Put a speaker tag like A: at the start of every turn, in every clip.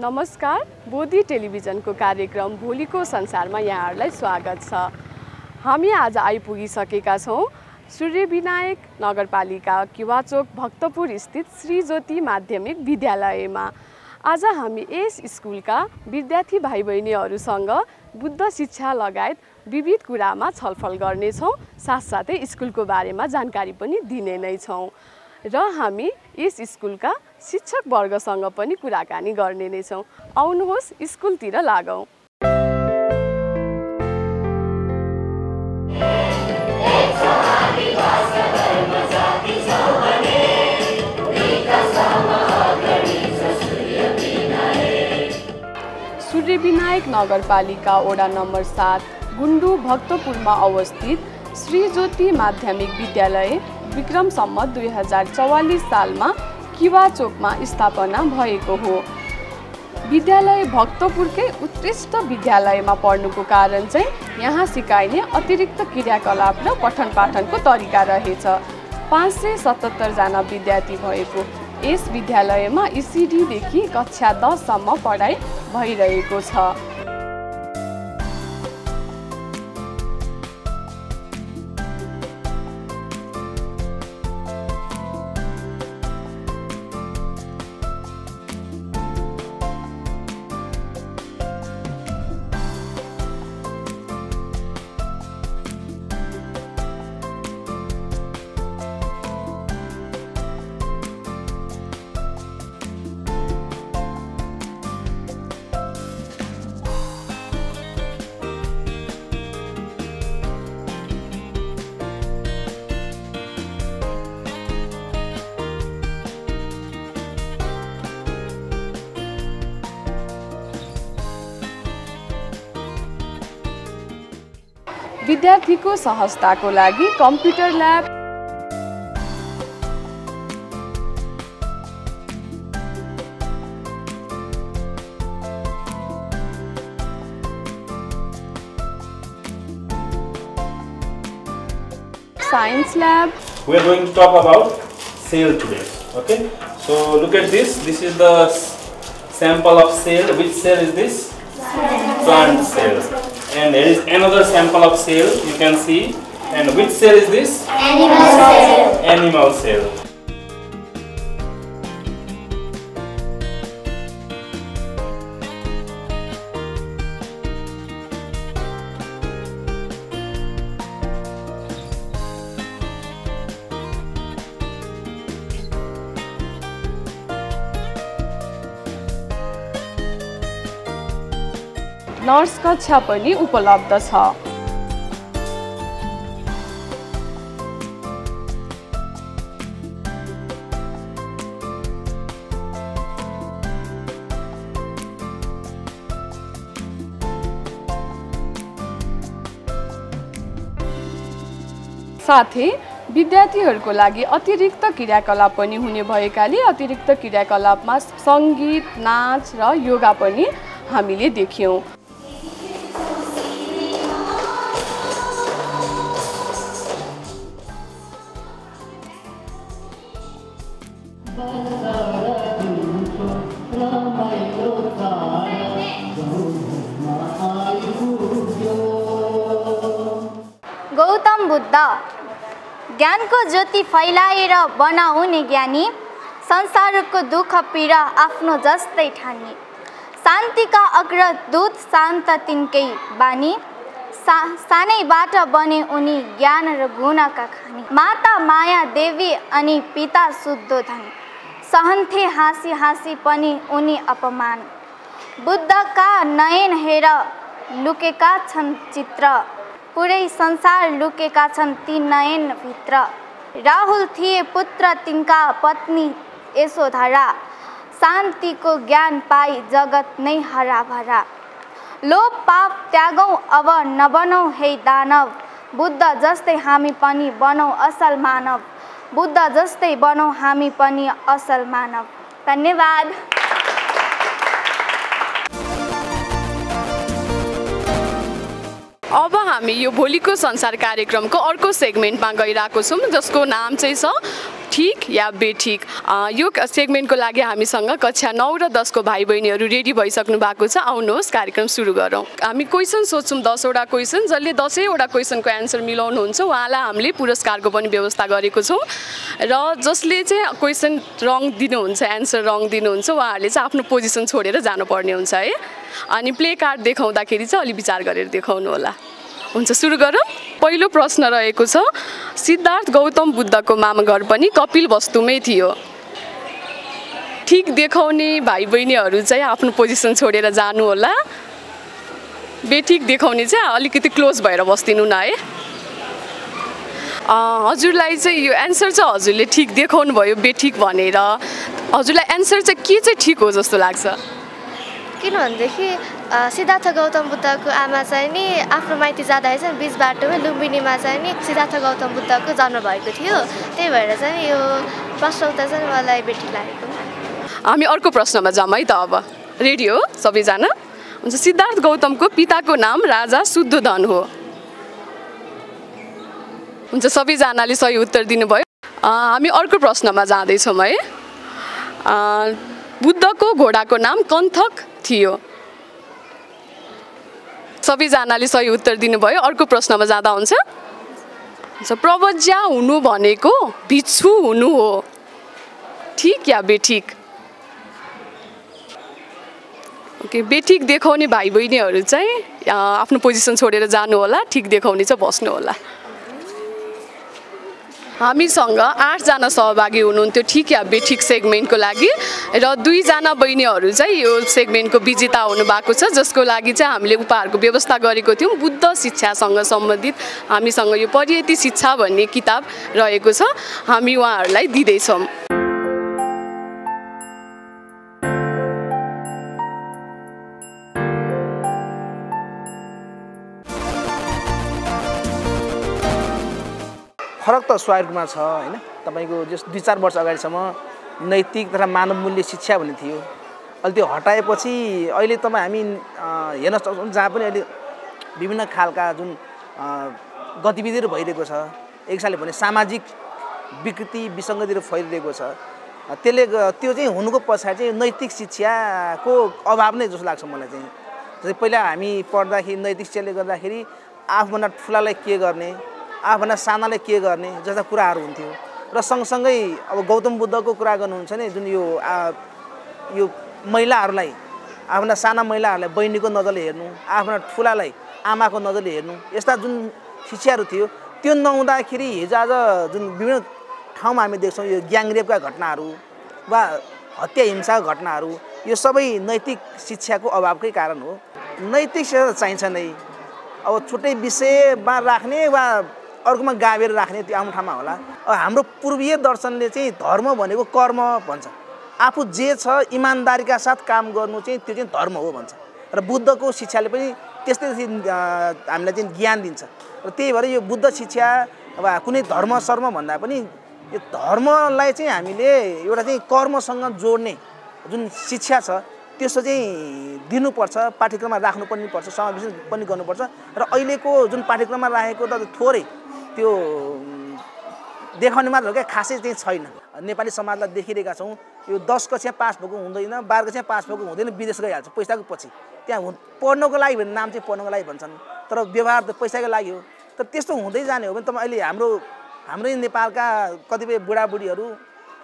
A: नमस्कार बोधी टेलिभिजनको कार्यक्रम भोलिको संसारमा यहाँहरूलाई स्वागत छ। हामी आज आइपुगिसकेका छौँ। सूर्य विनायक नगरपालिका किवाचोक भक्तपुर स्थित श्री ज्योति माध्यमिक विद्यालयमा। आज हामी यस स्कुलका विद्यार्थी भाइ बहिनीहरूसँग बुद्ध शिक्षा लगायत विविध कुरामा छलफल गर्नेछौँ। साथसाथै स्कुलको बारेमा जानकारी पनि दिने नै छौँ। र हामी यस स्कुलका शिक्षक वर्गसँग पनि कुराकानी गर्ने नै छौँ। आउनुहोस् स्कुलतिर लागौँ। सूर्य विनायक नगरपालिका वडा नम्बर सात गुन्डु भक्तपुरमा अवस्थित श्री ज्योति माध्यमिक विद्यालय विक्रम सम्मत दुई हजार चौवालिस सालमा किवा चोकमा स्थापना भएको हो। विद्यालय भक्तपुरकै उत्कृष्ट विद्यालयमा पढ्नुको कारण चाहिँ यहाँ सिकाइने अतिरिक्त क्रियाकलाप र पठन पाठनको तरिका रहेछ। पाँच सय सतहत्तरजना विद्यार्थी भएको यस विद्यालयमा इसिडीदेखि कक्षा दससम्म पढाइ भइरहेको छ। विद्यार्थीको सहजताको लागि computer lab science lab
B: we are going to talk about cell today okay so look at this this is the s- sample of cell which cell is this plant cell and there is another sample of cell you can see. And which cell is this? Animal cell animal cell
A: nurse कक्षा पनि उपलब्ध छ। साथै विद्यार्थीहरूको लागि अतिरिक्त क्रियाकलाप पनि हुने भएकाले अतिरिक्त क्रियाकलापमा सङ्गीत नाच र योगा पनि हामीले देख्यौँ।
C: गौतम बुद्ध ज्ञानको ज्योति फैलाएर बनाउने ज्ञानी संसारको दुःख पीडा आफ्नो जस्तै ठानी। शान्तिका अग्रदूत शान्त तिनकै बानी। सा सानैबाट बने उनी ज्ञान र गुणका खानी। माता माया देवी अनि पिता शुद्धोधन सहन्थे हाँसी हाँसी पनि उनी अपमान। बुद्धका नयन हेर लुकेका छन् चित्र। पुरै संसार लुकेका छन् ती नयनभित्र राहुल थिए पुत्र तिनका पत्नी यशोधरा शान्तिको ज्ञान पाई जगत नै हराभरा। लोभ पाप त्यागौँ अब नबनौँ हे दानव। बुद्ध जस्तै हामी पनि बनौँ असल मानव। बुद्ध जस्तै बनौँ हामी पनि असल मानव। धन्यवाद।
A: अब हामी यो भोलिको संसार कार्यक्रमको अर्को सेगमेन्टमा गइरहेको छौँ जसको नाम चाहिँ छ ठिक या बेठिक? यो सेगमेन्टको लागि हामीसँग कक्षा नौ र दसको भाइ बहिनीहरू रेडी भइसक्नु भएको छ। आउनुहोस् कार्यक्रम सुरु गरौँ। हामी क्वेसन सोध्छौँ दसवटा क्वेसन। जसले दसैँवटा क्वेसनको एन्सर मिलाउनुहुन्छ उहाँलाई हामीले पुरस्कारको पनि व्यवस्था गरेको छौँ। र जसले चाहिँ क्वेसन रङ दिनुहुन्छ एन्सर रङ दिनुहुन्छ उहाँहरूले चाहिँ आफ्नो पोजिसन छोडेर जानुपर्ने हुन्छ है। अनि प्ले कार्ड देखाउँदाखेरि चाहिँ अलि विचार गरेर देखाउनु होला। हुन्छ सुरु गरौँ। पहिलो प्रश्न रहेको छ सिद्धार्थ गौतम बुद्धको मामा घर पनि कपिल वस्तुमै थियो। ठिक देखाउने भाइ बहिनीहरू चाहिँ आफ्नो पोजिसन छोडेर जानु होला। बेठिक देखाउने चाहिँ अलिकति क्लोज भएर बस्दिनु न है। हजुरलाई चाहिँ यो एन्सर चाहिँ हजुरले ठिक देखाउनु भयो बेठिक भनेर। हजुरलाई एन्सर चाहिँ के चाहिँ ठिक हो जस्तो लाग्छ?
D: किनभनेदेखि सिद्धार्थ गौतम बुद्धको आमा चाहिँ नि आफ्नो माइती जाँदाखेरि चाहिँ बिच बाटोमै लुम्बिनीमा चाहिँ नि सिद्धार्थ गौतम बुद्धको जन्म भएको थियो। त्यही भएर चाहिँ यो प्रश्न उत्तर चाहिँ मलाई बेठी लागेको।
A: हामी अर्को प्रश्नमा जाऊँ है त अब। रेडी हो सबैजना? हुन्छ सिद्धार्थ गौतमको पिताको नाम राजा शुद्धोधन हो। हुन्छ सबैजनाले सही उत्तर दिनुभयो। हामी अर्को प्रश्नमा जाँदैछौँ है। बुद्धको घोडाको नाम कन्थक थियो। सबैजनाले सही उत्तर दिनुभयो अर्को प्रश्नमा जाँदा हुन्छ। प्रवज्या हुनु भनेको भिक्षु हुनु हो। ठिक या बेठिक? ओके बेठिक देखाउने भाइ बहिनीहरू चाहिँ आफ्नो पोजिसन छोडेर जानु होला ठिक देखाउने चाहिँ बस्नु होला हामीसँग आठजना सहभागी हुनुहुन्थ्यो। ठिक या बेठिक सेगमेन्टको लागि। र दुईजना बहिनीहरू चाहिँ यो सेगमेन्टको विजेता हुनुभएको छ जसको लागि चाहिँ हामीले उपहारको व्यवस्था गरेको थियौँ। बुद्ध शिक्षासँग सम्बन्धित हामीसँग यो परियति शिक्षा भन्ने किताब रहेको छ। हामी उहाँहरूलाई दिँदैछौँ।
E: फरक त स्वाभाविकमा छ होइन? तपाईँको जस दुई चार वर्ष अगाडिसम्म नैतिक तथा मानव मूल्य शिक्षा भन्ने थियो। अहिले त्यो हटाएपछि अहिले तपाईँ हामी हेर्न सक्छौँ जहाँ पनि अहिले विभिन्न खालका जुन गतिविधिहरू भइरहेको छ। एक हिसाबले भने सामाजिक विकृति विसङ्गतिहरू फैलिरहेको छ। त्यसले त्यो चाहिँ हुनुको पछाडि चाहिँ नैतिक शिक्षाको अभाव नै जस्तो लाग्छ मलाई चाहिँ। जस्तै पहिला हामी पढ्दाखेरि नैतिक शिक्षाले गर्दाखेरि आफूभन्दा ठुलालाई के गर्ने? आफूभन्दा सानालाई के गर्ने जस्ता कुराहरू हुन्थ्यो। र सँगसँगै अब गौतम बुद्धको कुरा गर्नुहुन्छ भने जुन यो आ, यो महिलाहरूलाई आफूभन्दा साना महिलाहरूलाई बहिनीको नजरले हेर्नु आफूभन्दा ठुलालाई आमाको नजरले हेर्नु यस्ता जुन शिक्षाहरू थियो त्यो नहुँदाखेरि हिजो आज जुन विभिन्न ठाउँमा हामी देख्छौँ यो ग्याङरेपका घटनाहरू वा हत्या हिंसाका घटनाहरू यो सबै नैतिक शिक्षाको अभावकै कारण हो। नैतिक शिक्षा चाहिन्छ नै। अब छुट्टै विषयमा राख्ने वा अर्कोमा गाभेर राख्ने त्यो आफ्नो ठाउँमा होला। अब हाम्रो पूर्वीय दर्शनले चाहिँ धर्म भनेको कर्म भन्छ। आफू जे छ इमान्दारीका साथ काम गर्नु चाहिँ त्यो चाहिँ धर्म हो भन्छ। र बुद्धको शिक्षाले पनि त्यस्तै हामीलाई चाहिँ ज्ञान दिन्छ। र त्यही भएर यो बुद्ध शिक्षा वा कुनै धर्म सर्म भन्दा पनि यो धर्मलाई चाहिँ हामीले एउटा चाहिँ कर्मसँग जोड्ने जुन शिक्षा छ त्यस्तो चाहिँ दिनुपर्छ पाठ्यक्रममा राख्नु पनि पर्छ समावेशन पनि गर्नुपर्छ। र अहिलेको जुन पाठ्यक्रममा राखेको त थोरै त्यो देखाउने मात्र हो क्या खासै चाहिँ छैन। नेपाली समाजलाई देखिरहेका छौँ। यो दस कक्षा पास भएको हुँदैन बाह्र कक्षा पास भएको हुँदैन विदेश गइहाल्छ पैसाको पछि। त्यहाँ पढ्नको लागि भने नाम चाहिँ पढ्नको लागि भन्छन्। तर व्यवहार त पैसाको लागि हो। तर त्यस्तो हुँदै जाने हो भने तपाईँ अहिले हाम्रो हाम्रै नेपालका कतिपय बुढाबुढीहरू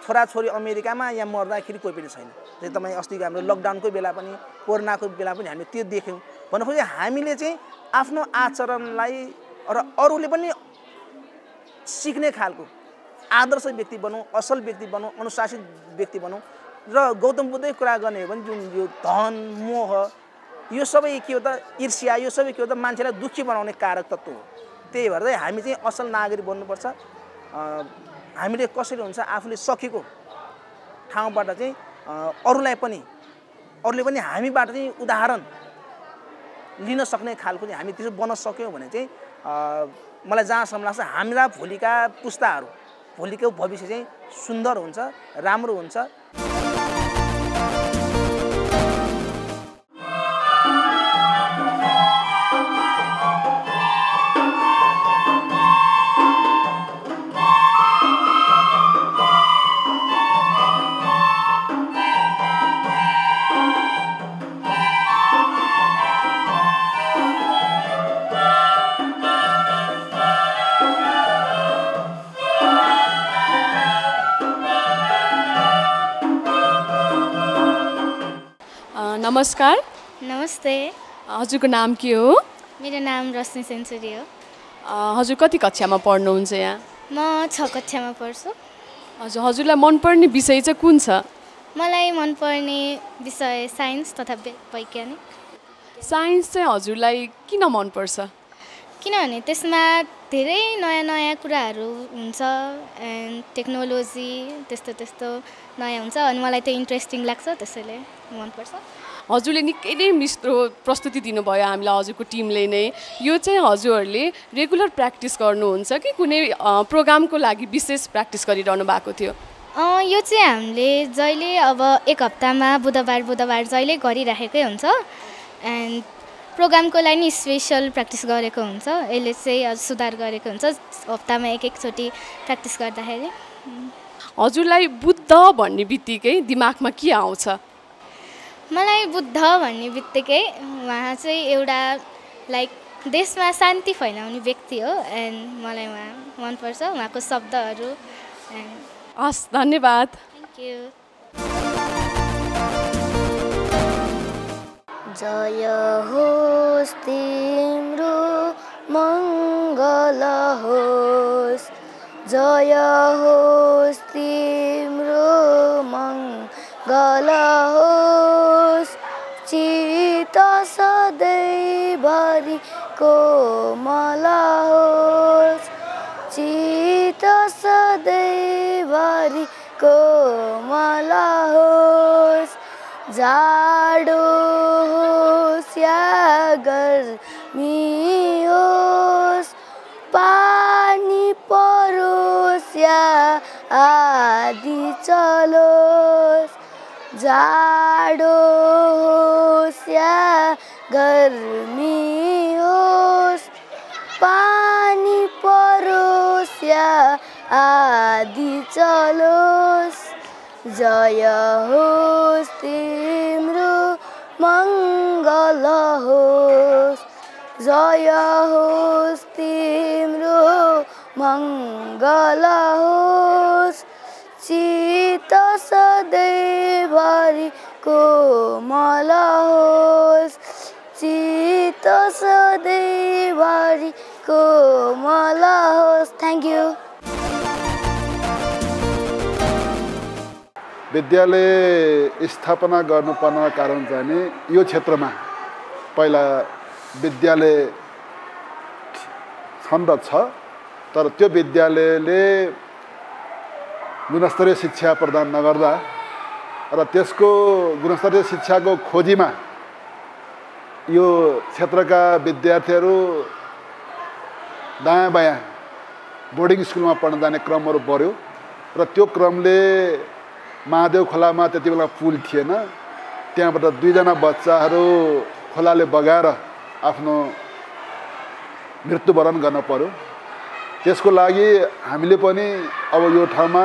E: छोराछोरी अमेरिकामा यहाँ मर्दाखेरि कोही पनि छैन। जस्तै तपाईँ अस्तिको हाम्रो लकडाउनको बेला पनि कोरोनाको बेला पनि हामीले त्यो देख्यौँ। खोजे हामीले चाहिँ आफ्नो आचरणलाई र अरूले पनि सिक्ने खालको आदर्श व्यक्ति बनौँ असल व्यक्ति बनौँ अनुशासित व्यक्ति बनौँ र गौतम बुद्धै कुरा गर्ने हो भने जुन यो धन मोह यो सबै के हो त ईर्ष्या यो सबै के हो त मान्छेलाई दुःखी बनाउने कारक तत्त्व हो। त्यही भएर चाहिँ हामी चाहिँ असल नागरिक बन्नुपर्छ। हामीले कसरी हुन्छ आफूले सकेको ठाउँबाट चाहिँ अरूलाई पनि अरूले पनि हामीबाट चाहिँ उदाहरण लिन सक्ने खालको चाहिँ हामी त्यसो बन्न सक्यौँ भने चाहिँ मलाई जहाँसम्म लाग्छ हाम्रा भोलिका पुस्ताहरू भोलिको भविष्य चाहिँ सुन्दर हुन्छ राम्रो हुन्छ।
A: नमस्कार।
F: नमस्ते।
A: हजुरको नाम के हो?
F: मेरो नाम रश्मि सेन्चुरी हो।
A: हजुर कति कक्षामा पढ्नुहुन्छ यहाँ?
F: म छ कक्षामा पढ्छु।
A: हजुर हजुरलाई मनपर्ने विषय चाहिँ कुन छ?
F: मलाई मनपर्ने विषय साइन्स तथा वैज्ञानिक।
A: साइन्स चाहिँ हजुरलाई किन मनपर्छ?
F: किनभने त्यसमा धेरै नयाँ नयाँ कुराहरू हुन्छ एन्ड टेक्नोलोजी त्यस्तो त्यस्तो नयाँ हुन्छ अनि मलाई त्यो इन्ट्रेस्टिङ लाग्छ त्यसैले मनपर्छ।
A: हजुरले निकै नै मिठो प्रस्तुति दिनुभयो हामीलाई हजुरको टिमले नै। यो चाहिँ हजुरहरूले रेगुलर प्र्याक्टिस गर्नुहुन्छ कि कुनै प्रोग्रामको लागि विशेष प्र्याक्टिस गरिरहनु भएको थियो?
F: यो चाहिँ हामीले जहिले अब एक हप्तामा बुधबार बुधबार जहिले गरिराखेकै हुन्छ। एन्ड प्रोग्रामको लागि नि स्पेसल प्र्याक्टिस गरेको हुन्छ। यसले चाहिँ सुधार गरेको हुन्छ हप्तामा एक एकचोटि प्र्याक्टिस गर्दाखेरि।
A: हजुरलाई बुद्ध भन्ने बित्तिकै दिमागमा के आउँछ?
F: मलाई बुद्ध भन्ने बित्तिकै उहाँ चाहिँ एउटा लाइक देशमा शान्ति फैलाउने व्यक्ति हो एन्ड मलाई उहाँ मनपर्छ उहाँको शब्दहरू एन्ड
A: हस् धन्यवाद।
F: थ्याङ्क यू
G: जय होस् तिम्रो मङ्गल होस्। जय होस् तिम्रो मङ्गल कोमल होस् चित सधैँभरि कोमल होस् जाडो होस् या गर्मी होस् पानी परोस् या आधी चलोस् जाडो होस् या गर्मी होस् पानी आधी चलोस्। जय होस् तिम्रो मङ्गल होस्। जय होस् तिम्रो मङ्गल होस्। चित सधैँभरि कोमल होस्। चित सधैँभरि कोमल होस् थ्याङ्क यू
H: विद्यालय स्थापना गर्नुपर्ने कारण चाहिँ नि यो क्षेत्रमा पहिला विद्यालय छन्द छ तर त्यो विद्यालयले गुणस्तरीय शिक्षा प्रदान नगर्दा र त्यसको गुणस्तरीय शिक्षाको खोजीमा यो क्षेत्रका विद्यार्थीहरू दायाँ बायाँ बोर्डिङ स्कुलमा पढ्न जाने क्रमहरू बढ्यो र त्यो क्रमले महादेव खोलामा त्यति बेला पुल थिएन। त्यहाँबाट दुईजना बच्चाहरू खोलाले बगाएर आफ्नो मृत्युवरण गर्न पर्यो। त्यसको लागि हामीले पनि अब यो ठाउँमा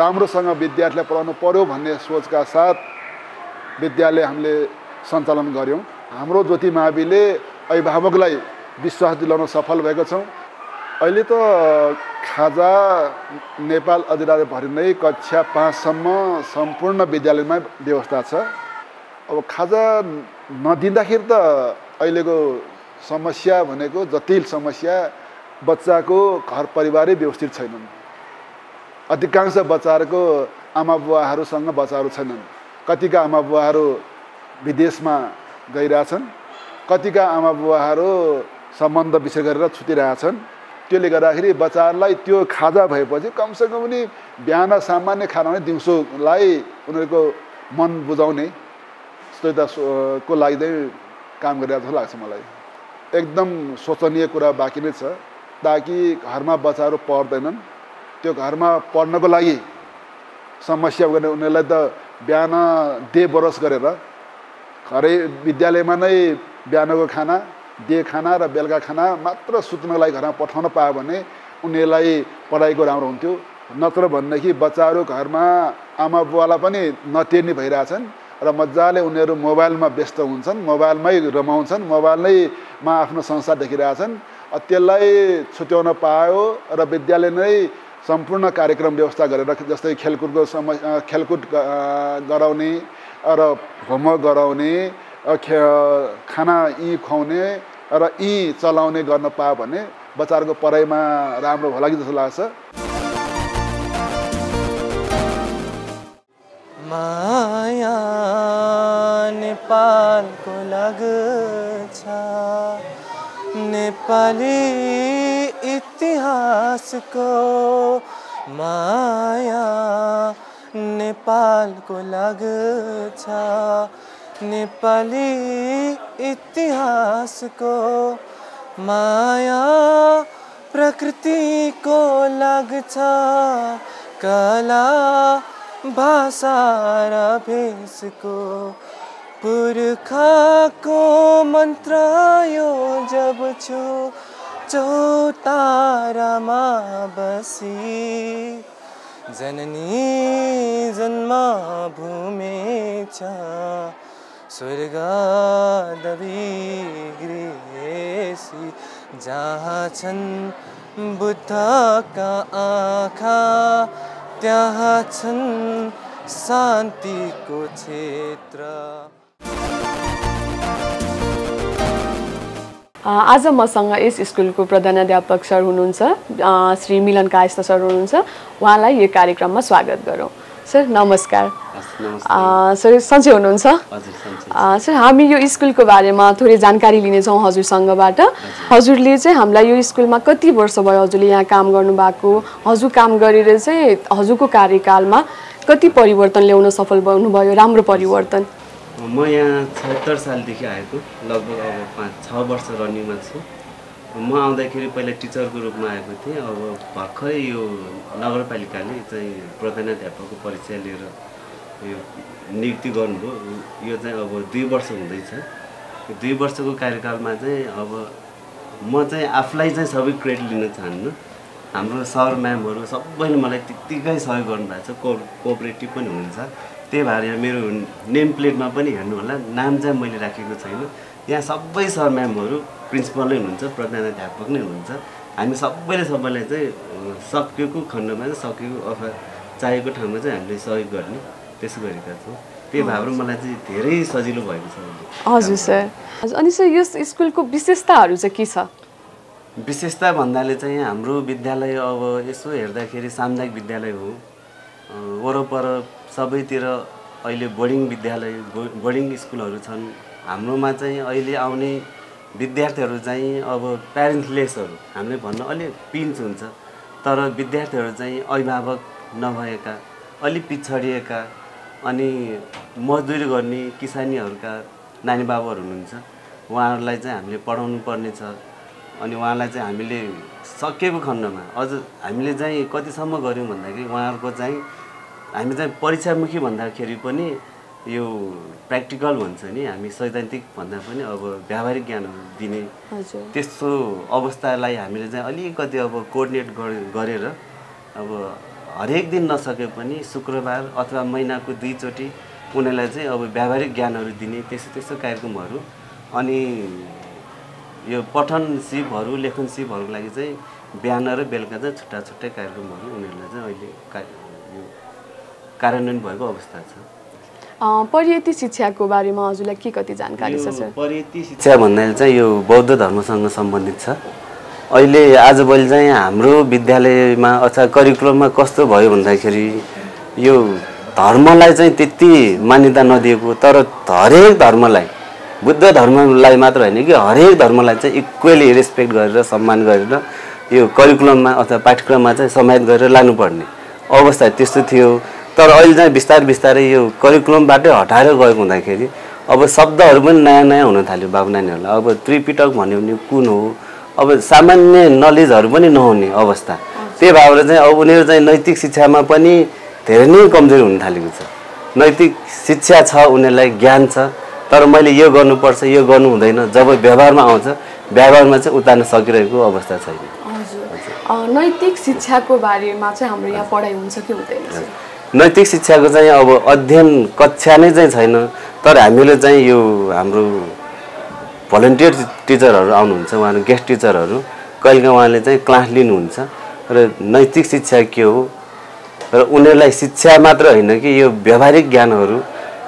H: राम्रोसँग विद्यार्थीलाई पढाउनु पर्यो भन्ने सोचका साथ विद्यालय हामीले सञ्चालन गऱ्यौँ। हाम्रो ज्योति महावीले अभिभावकलाई विश्वास दिलाउन सफल भएको छौँ। अहिले त खाजा नेपाल अधिराज्यभरि नै कक्षा पाँचसम्म सम्पूर्ण विद्यालयमा व्यवस्था छ। अब खाजा नदिँदाखेरि त अहिलेको समस्या भनेको जटिल समस्या बच्चाको घर परिवारै व्यवस्थित छैनन्। अधिकांश बच्चाहरूको आमा बुवाहरूसँग बच्चाहरू छैनन्। कतिका आमा बुवाहरू विदेशमा गइरहेछन् कतिका आमा बुवाहरू सम्बन्ध विषय गरेर छुटिरहेछन् त्यसले गर्दाखेरि बच्चाहरूलाई त्यो खाजा भएपछि कमसेकम पनि बिहान सामान्य खाना भने दिउँसोलाई उनीहरूको मन बुझाउने को लागि चाहिँ काम गरिरहेको जस्तो लाग्छ मलाई। एकदम सोचनीय कुरा बाँकी नै छ ताकि घरमा बच्चाहरू पढ्दैनन्। त्यो घरमा पढ्नको लागि समस्या गर्ने उनीहरूलाई त बिहान डे बरस गरेर घरै विद्यालयमा नै बिहानको खाना डे खाना र बेलुका खाना मात्र सुत्नको लागि घरमा पठाउन पायो भने उनीहरूलाई पढाइको राम्रो हुन्थ्यो। नत्र भनेदेखि बच्चाहरू घरमा आमा बुवालाई पनि नटेर्ने भइरहेछन् र मजाले उनीहरू मोबाइलमा व्यस्त हुन्छन् मोबाइलमै रमाउँछन् मोबाइलैमा आफ्नो संसार देखिरहेछन्। त्यसलाई छुट्याउन पायो र विद्यालय नै सम्पूर्ण कार्यक्रम व्यवस्था गरेर जस्तै खेलकुदको सम खेलकुद गराउने र होमवर्क गराउने खे खाना यी खुवाउने र यी चलाउने गर्न पायो भने बच्चाहरूको पढाइमा राम्रो होला कि जस्तो लाग्छ।
I: माया नेपालको लाग्छ नेपाली इतिहासको माया नेपालको लाग्छ नेपाली इतिहासको माया प्रकृतिको लाग्छ कला भाषा र भेषको पुर्खाको मन्त्र यो जब छु चौतारामा बसी। जननी जन्मभूमि छ स्वर्ग दबी गृहेसी जहाँ छन् बुद्धका आँखा त्यहाँ छन् शान्तिको क्षेत्र।
A: आज मसँग यस स्कुलको प्रधानाध्यापक सर हुनुहुन्छ। श्री मिलन कायस्थ सर हुनुहुन्छ। उहाँलाई यो कार्यक्रममा स्वागत गरौँ। सर नमस्कार। सर सन्चै हुनुहुन्छ? सर हामी यो स्कुलको बारेमा थोरै जानकारी लिनेछौँ हजुरसँगबाट। हजुरले चाहिँ हामीलाई यो स्कुलमा कति वर्ष भयो हजुरले यहाँ काम गर्नुभएको? हजुर काम गरेर चाहिँ हजुरको कार्यकालमा कति परिवर्तन ल्याउन सफल बन्नुभयो? राम्रो परिवर्तन।
J: म यहाँ छत्तर सालदेखि आएको लगभग अब पाँच छ वर्ष रनिङमा छु। म आउँदाखेरि पहिला टिचरको रूपमा आएको थिएँ। अब भर्खरै यो नगरपालिकाले चाहिँ प्रधानाध्यापकको परीक्षा लिएर यो नियुक्ति गर्नुभयो। यो चाहिँ अब दुई वर्ष हुँदैछ। दुई वर्षको कार्यकालमा चाहिँ अब म चाहिँ आफूलाई चाहिँ सबै क्रेडिट लिन चाहन्न। हाम्रो सर म्यामहरू सबैले मलाई त्यत्तिकै सहयोग गर्नुभएको छ। को कोअपरेटिभ पनि हुनुहुन्छ त्यही भएर यहाँ मेरो नेम प्लेटमा पनि हेर्नु होला। नाम चाहिँ मैले राखेको छैन। यहाँ सबै सर म्यामहरू प्रिन्सिपलै हुनुहुन्छ प्रधानाध्यापक नै हुनुहुन्छ। हामी सबैले सबैलाई चाहिँ सकेको खण्डमा चाहिँ सकेको अथवा चाहेको ठाउँमा चाहिँ हामीले सहयोग गर्ने त्यसो गरेका छौँ। त्यही भएर मलाई चाहिँ धेरै सजिलो भएको छ।
A: हजुर सर। हजुर अनि सर यस स्कुलको विशेषताहरू चाहिँ के छ?
J: विशेषता भन्नाले चाहिँ हाम्रो विद्यालय अब यसो हेर्दाखेरि सामुदायिक विद्यालय हो। वरपर सबैतिर अहिले बोर्डिङ विद्यालय बोर्डिङ स्कुलहरू छन्। हाम्रोमा चाहिँ अहिले आउने विद्यार्थीहरू चाहिँ अब प्यारेन्ट्सलेसहरू हामीले भन्न अलिक पिन्च हुन्छ। तर विद्यार्थीहरू चाहिँ अभिभावक नभएका अलिक पिछडिएका अनि मजदुरी गर्ने किसानीहरूका नानी बाबुहरू हुनुहुन्छ। उहाँहरूलाई चाहिँ हामीले पढाउनु पर्ने छ। अनि उहाँलाई चाहिँ हामीले सकेको खण्डमा अझ हामीले चाहिँ कतिसम्म गऱ्यौँ भन्दाखेरि उहाँहरूको चाहिँ हामी चाहिँ परीक्षामुखी भन्दाखेरि पनि यो प्र्याक्टिकल भन्छ नि हामी सैद्धान्तिक भन्दा पनि अब व्यावहारिक ज्ञानहरू दिने त्यस्तो अवस्थालाई हामीले चाहिँ अलिकति अब कोअर्डिनेट गरे- गरेर अब हरेक दिन नसके पनि शुक्रबार अथवा महिनाको दुईचोटि उनीहरूलाई चाहिँ अब व्यावहारिक ज्ञानहरू दिने त्यस्तो त्यस्तो कार्यक्रमहरू अनि यो पठन सिपहरू लेखन सिपहरूको लागि चाहिँ बिहान र बेलुका चाहिँ छुट्टा छुट्टै कार्यक्रमहरू उनीहरूलाई चाहिँ अहिले का यो कार्यान्वयन भएको अवस्था छ?
A: अ, परियति शिक्षाको बारेमा हजुरलाई के कति जानकारी छ
J: परियति शिक्षा भन्नाले चाहिँ यो बौद्ध धर्मसँग सम्बन्धित छ। अहिले आजभोलि चाहिँ हाम्रो विद्यालयमा अथवा करिकुलममा कस्तो भयो भन्दाखेरि यो धर्मलाई चाहिँ त्यति मान्यता नदिएको तर हरेक धर्मलाई बुद्ध धर्मलाई मात्र होइन कि हरेक धर्मलाई चाहिँ इक्वेली रेस्पेक्ट गरेर सम्मान गरेर यो करिकुलममा अथवा पाठ्यक्रममा चाहिँ समाहित गरेर लानुपर्ने अवस्था त्यस्तो थियो। तर अहिले चाहिँ बिस्तारै बिस्तारै यो करिकुलमबाटै हटाएर गएको हुँदाखेरि अब शब्दहरू पनि नयाँ नयाँ हुन थाल्यो बाबु नानीहरूलाई। अब त्रिपिटक भन्यो भने कुन हो? अब सामान्य नलेजहरू पनि नहुने अवस्था। त्यही भएर चाहिँ अब उनीहरू चाहिँ नैतिक शिक्षामा पनि धेरै नै कमजोरी हुन थालेको छ। नैतिक शिक्षा छ उनीहरूलाई ज्ञान छ। तर मैले यो गर्नुपर्छ यो गर्नु हुँदैन। जब व्यवहारमा आउँछ व्यवहारमा चाहिँ उतार्न सकिरहेको अवस्था छैन।
A: नैतिक शिक्षाको बारेमा चाहिँ हाम्रो यहाँ पढाइ हुन्छ कि हुँदैन?
J: नैतिक शिक्षाको चाहिँ अब अध्ययन कक्षा नै चाहिँ छैन। तर हामीले चाहिँ यो हाम्रो भलन्टियर टिचरहरू आउनुहुन्छ उहाँहरू गेस्ट टिचरहरू कहिलेकाहीँ उहाँले चाहिँ क्लास लिनुहुन्छ र नैतिक शिक्षा के हो? र उनीहरूलाई शिक्षा मात्र होइन कि यो व्यावहारिक ज्ञानहरू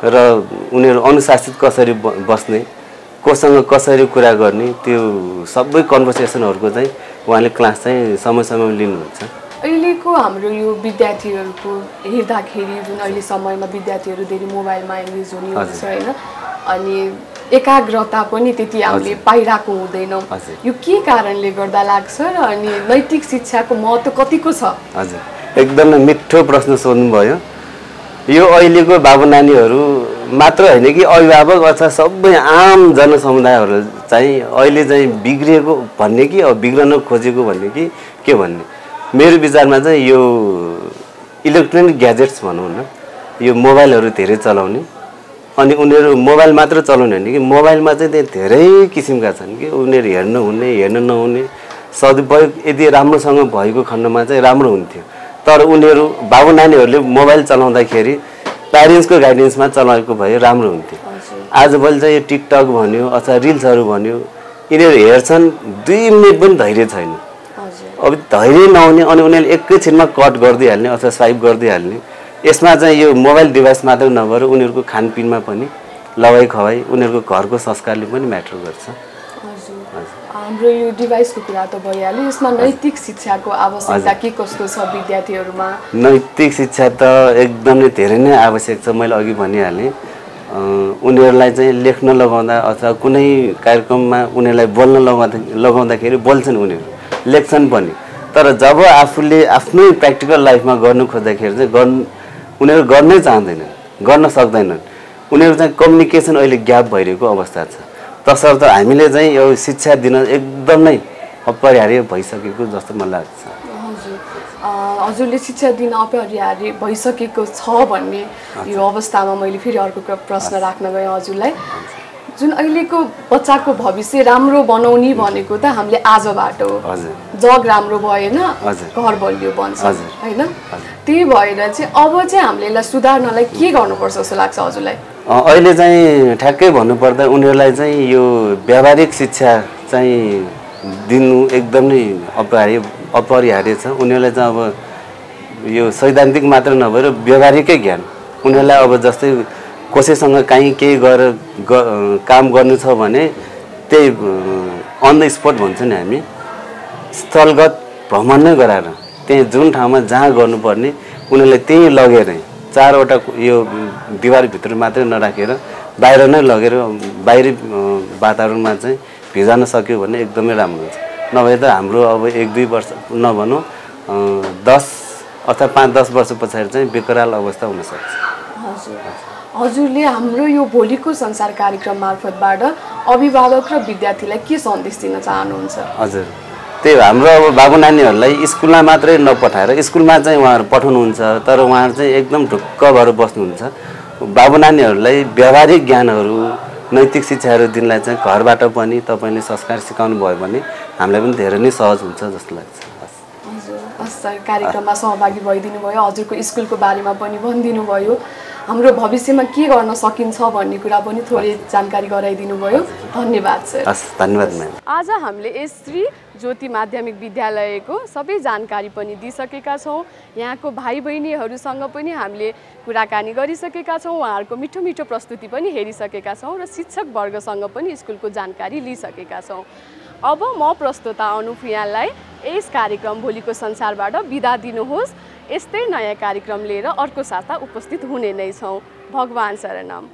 J: र उनीहरू अनुशासित कसरी बस्ने कोसँग कसरी कुरा गर्ने त्यो सबै कन्भर्सेसनहरूको चाहिँ उहाँले क्लास चाहिँ समय समयमा लिनुहुन्छ।
A: अहिलेको हाम्रो यो विद्यार्थीहरूको हेर्दाखेरि जुन अहिले समयमा विद्यार्थीहरू धेरै मोबाइलमा एङ्गेज हुने हुन्छ। होइन अनि एकाग्रता पनि त्यति हामीले पाइरहेको हुँदैनौँ। यो के कारणले गर्दा लाग्छ र अनि नैतिक शिक्षाको महत्त्व कतिको छ?
J: हजुर। एकदमै मिठो प्रश्न सोध्नुभयो। यो अहिलेको बाबु नानीहरू मात्र होइन कि अभिभावक अथवा सबै आम जनसमुदायहरू चाहिँ अहिले चाहिँ बिग्रिएको भन्ने कि अब बिग्रन खोजेको भन्ने कि के भन्ने? मेरो विचारमा चाहिँ यो इलेक्ट्रोनिक ग्याजेट्स भनौँ न यो मोबाइलहरू धेरै चलाउने। अनि उनीहरू मोबाइल मात्र चलाउने होइन कि मोबाइलमा चाहिँ त्यहाँ धेरै किसिमका छन् कि उनीहरू हेर्न हुने हेर्न नहुने। सदुपयोग यदि राम्रोसँग भएको खण्डमा चाहिँ राम्रो हुन्थ्यो। तर उनीहरू बाबु नानीहरूले मोबाइल चलाउँदाखेरि प्यारेन्ट्सको गाइडेन्समा चलाएको भए राम्रो हुन्थ्यो। आजभोलि चाहिँ यो टिकटक भन्यो अथवा रिल्सहरू भन्यो यिनीहरू हेर्छन् दुई मिनट पनि धैर्य छैन। अब धैर्य नहुने अनि उनीहरूले एकैछिनमा कट गरिदिइहाल्ने अथवा स्वाइप गरिदिइहाल्ने। यसमा चाहिँ यो मोबाइल डिभाइस मात्रै नभएर उनीहरूको खानपिनमा पनि लवाई खवाई उनीहरूको घरको संस्कारले पनि म्याटर गर्छ।
A: हाम्रो यो डिभाइसको कुरा त भइहाल्यो। यसमा नैतिक शिक्षाको आवश्यकता के कस्तो छ विद्यार्थीहरूमा?
J: नैतिक शिक्षा त एकदमै धेरै नै आवश्यक छ मैले अघि भनिहालेँ। उनीहरूलाई चाहिँ लेख्न लगाउँदा अथवा कुनै कार्यक्रममा उनीहरूलाई बोल्न लगाउँदा लगाउँदाखेरि बोल्छन् उनीहरू। लेख्छन् पनि। तर जब आफूले आफ्नै प्र्याक्टिकल लाइफमा गर्नु खोज्दाखेरि चाहिँ गर्नु उनीहरू गर्नै चाहँदैनन् गर्न सक्दैनन्। उनीहरू चाहिँ कम्युनिकेसन अहिले ग्याप भइरहेको अवस्था छ। तसर्थ हामीले चाहिँ यो शिक्षा दिन एकदमै अपरिहार्य भइसकेको जस्तो मलाई लाग्छ।
A: हजुरले शिक्षा दिन अपरिहार्य भइसकेको छ भन्ने यो अवस्थामा मैले फेरि अर्को प्र- प्रश्न राख्न गएँ हजुरलाई। जुन अहिलेको बच्चाको भविष्य राम्रो बनाउने भनेको त हामीले आजबाट हो।
J: हजुर।
A: जग राम्रो भएन। घर बलियो बन्छ। होइन? त्यही भएर चाहिँ अब चाहिँ हामीले यसलाई सुधार्नलाई के गर्नुपर्छ जस्तो लाग्छ हजुरलाई?
J: अ, अहिले चाहिँ ठ्याक्कै भन्नुपर्दा उनीहरूलाई चाहिँ यो व्यावहारिक शिक्षा चाहिँ दिनु एकदमै अपरिहार्य अपरिहार्य छ। उनीहरूलाई चाहिँ अब यो सैद्धान्तिक मात्र नभएर व्यावहारिकै ज्ञान। उनीहरूलाई अब जस्तै कसैसँग काहीँ केही गरेर काम गर्नु छ भने त्यही अन द स्पट भन्छ नि हामी। स्थलगत भ्रमण नै गराएर त्यही जुन ठाउँमा जहाँ गर्नुपर्ने उनीहरूलाई त्यहीँ लगेरै चारवटा यो दिवारभित्र मात्रै नराखेर बाहिर नै लगेर बाहिरी वातावरणमा चाहिँ भिजान सक्यो भने एकदमै राम्रो हुन्छ। नभए त हाम्रो अब एक दुई वर्ष नभनौँ दस अथवा पाँच दस वर्ष पछाडि चाहिँ बेकराल अवस्था हुनसक्छ।
A: हजुर। हजुरले हाम्रो यो भोलिको संसार कार्यक्रम मार्फतबाट अभिभावक र विद्यार्थीलाई के सन्देश दिन चाहनुहुन्छ?
J: हजुर। त्यही हाम्रो अब बाबु नानीहरूलाई स्कुलमा मात्रै नपठाएर स्कुलमा चाहिँ उहाँहरू पठाउनुहुन्छ तर उहाँहरू चाहिँ एकदम ढुक्क भएर बस्नुहुन्छ। बाबु नानीहरूलाई व्यावहारिक ज्ञानहरू नैतिक शिक्षाहरू दिनलाई चाहिँ घरबाट पनि तपाईँले संस्कार सिकाउनु भयो भने हामीलाई पनि धेरै नै सहज हुन्छ जस्तो लाग्छ।
A: हजुर हस् सर कार्यक्रममा सहभागी भइदिनु भयो हजुरको स्कुलको बारेमा पनि भनिदिनु भयो हाम्रो भविष्यमा के गर्न सकिन्छ भन्ने कुरा पनि थोरै जानकारी गराइदिनु भयो धन्यवाद सर
J: हस् धन्यवाद म्याम
A: आज हामीले यस श्री ज्योति माध्यमिक विद्यालयको सबै जानकारी पनि दिइसकेका छौँ। यहाँको भाइ बहिनीहरूसँग पनि हामीले कुराकानी गरिसकेका छौँ। उहाँहरूको मिठो मिठो प्रस्तुति पनि हेरिसकेका छौँ र शिक्षक वर्गसँग पनि स्कुलको जानकारी लिइसकेका छौँ। अब म प्रस्तुता अनुप यहाँलाई यस कार्यक्रम भोलिको संसारबाट बिदा दिनुहोस्। यस्तै नयाँ कार्यक्रम लिएर अर्को साता उपस्थित हुने नै छौँ। भगवान् शरणम।